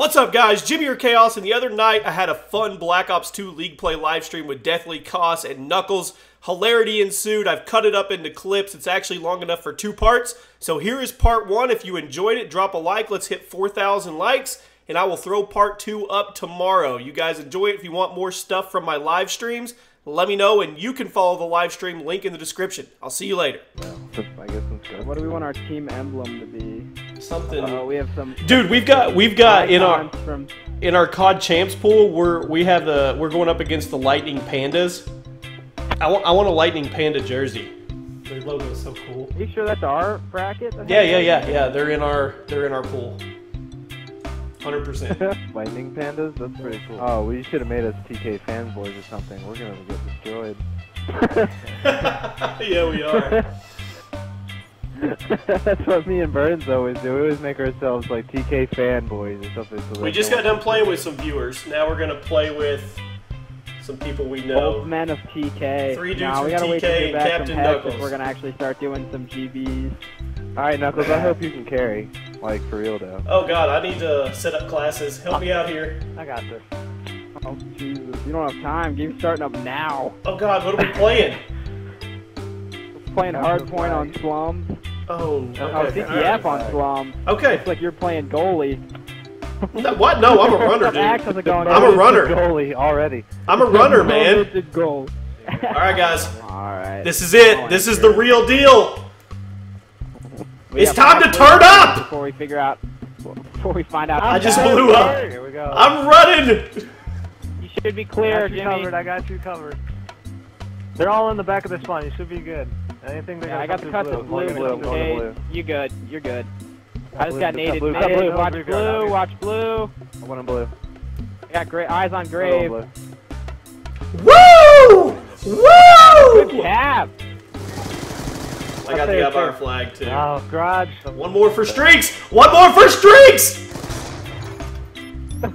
What's up, guys? Jimmy or Chaos, and the other night I had a fun Black Ops 2 League Play live stream with Deathly KOS and Knuckles. Hilarity ensued. I've cut it up into clips. It's actually long enough for two parts. So here is part one. If you enjoyed it, drop a like. Let's hit 4,000 likes, and I will throw part two up tomorrow. You guys enjoy it. If you want more stuff from my live streams, let me know, and you can follow the live stream link in the description. I'll see you later. I guess. What do we want our team emblem to be? Something. Oh, we have some. Dude, we've got we've got in our from. in our COD champs pool, we're we have the we're going up against the Lightning Pandas. I want I want a Lightning Panda jersey. Their logo is so cool. Are you sure that's our bracket? Yeah, yeah, yeah, yeah. They're in our they're in our pool. Hundred percent. Lightning pandas? That's pretty cool. Oh, we should have made us TK fanboys or something. We're gonna get destroyed. Yeah, we are. That's what me and Burns always do. We always make ourselves like TK fanboys or something. So We like just got done playing with some viewers. Now we're gonna play with some people we Old know. men of TK. Three dudes Nah, we from gotta wait TK to and hear back Captain from Hex Knuckles. if we're gonna actually start doing some GBs. Alright, Knuckles, I hope you can carry. Like, for real though. Oh God, I need to set up classes. Help me out here. I got this. Oh Jesus, you don't have time. Game's starting up now. Oh God, what are we playing? Playing Yeah, hard I'm point on flying. slums. Oh, Oh, okay. CTF alright. on slums. Okay. It's like you're playing goalie. No, what? No, I'm a runner, Axe dude. is going I'm a runner. Goalie already. I'm a runner, man. Goal. All right, guys. Alright. This is it. This is the real deal. We It's time to turn up! Before we figure out. Before we find out. I just blew up. Here we go. I'm running. You should be clear, got you Jimmy. covered. I got you covered. They're all in the back of the spawn. You should be good. Anything they Yeah, I got the cut custom blue. Going to blue, custom going to shade. blue. You good? You're good. I just blue, got cut naded. blue, cut blue. Watch Blue, blue. blue. Watch blue. I want him blue. I got gra- eyes on Going grave. blue. Woo! Woo! Cap. I got the Empire flag too. Oh, garage. One more for streaks. One more for streaks.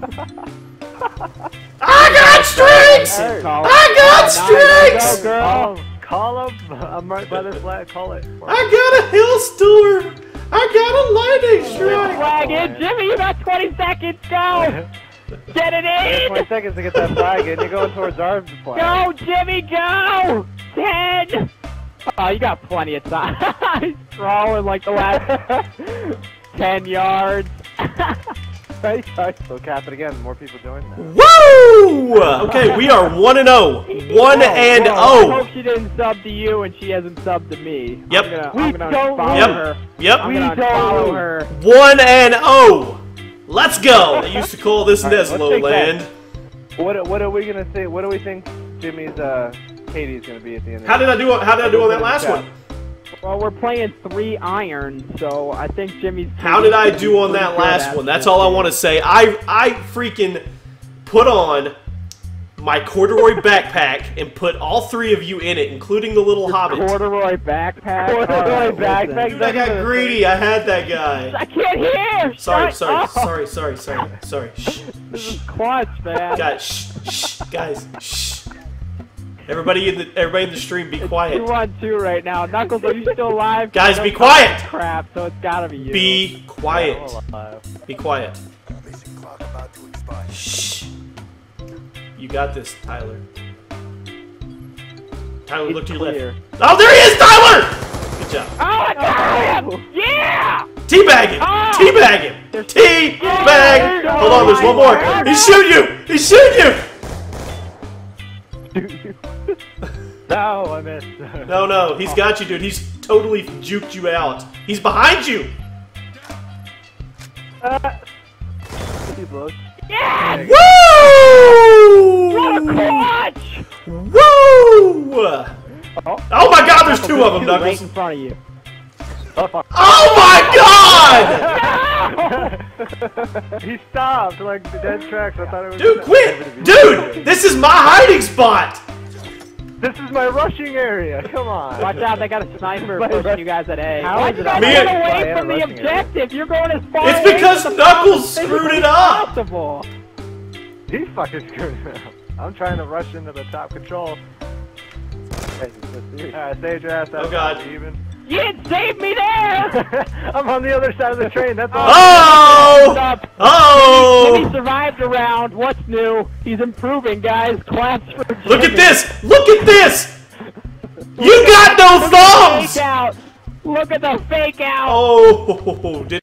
I got streaks. Hey, call it. I got streaks. Go, girl. Oh. Call him. I'm right by this flag. Call it. I got a Hellstorm. I got a lightning strike. Flag in. Jimmy, you got 20 seconds. Go. Get it in. 20 seconds to get that flag in. You're going towards our flag. Go, Jimmy, go. 10. Oh, you got plenty of time. He's crawling like the last 10 yards. Nice, nice. So cap it again. More people join now. Woo! Okay, we are one and zero. One and Whoa, I oh. hope she didn't sub to you and she hasn't subbed to me. Yep. I'm gonna, We I'm gonna don't unfollow Yep. her. Yep. I'm gonna We don't. unfollow her. One and oh. Let's go. They used to call this All right, let's Neslo land. What what are we gonna say? What do we think Jimmy's uh KD's gonna be at the end? of How did I do? How did I do on that last Yeah. one? Well, we're playing three irons, so I think Jimmy's. How did I do on that last one? That's all I want to say. I I freaking put on my corduroy backpack and put all three of you in it, including the little hobbit. Corduroy backpack. Corduroy Alright, backpack? Dude, I got greedy. I had that guy. I can't hear. Sorry, Shut sorry, sorry, sorry, sorry, sorry. Shh, This is clutch, man. guys, shh, shh, guys, shh. Everybody in the everybody in the stream, be quiet. Two on two right now. Knuckles, are you still alive? Guys, be quiet. Crap, so it's gotta be you. Be quiet. Be quiet. Shh. You got this, Tyler. Tyler, look to your clear. left. Oh, there he is, Tyler! Good job. Oh, I got him! Yeah! Teabag him! Ah! Teabag him! Teabag! Yeah! Hold on, there's one more. He's shooting you! He's shooting you! No, I missed. No, no, he's got you, dude. He's totally juked you out. He's behind you! Uh, yeah! Woo! What a clutch! Woo! Oh. oh my god, there's two of them, Two right in front of you. Oh, oh my god! he stopped like the dead tracks. I thought it was. Dude, quit! Dude, this is my hiding spot! This is my rushing area. Come on. Watch out, they got a sniper pushing you guys at A. How Why is you it guys on- Me get away from the yeah, rushing area. objective? You're going as far It's because from Knuckles screwed it up! Possible. He's fucking screwed now. I'm trying to rush into the top control. Alright, save your ass out. Oh, God. Even. You didn't save me there! I'm on the other side of the train. That's all. Oh! Oh! Oh! survived a round. What's new? He's improving, guys. Claps for Look at this! Look at this! You got no Fake thumbs! out. Look at the fake out. Oh, did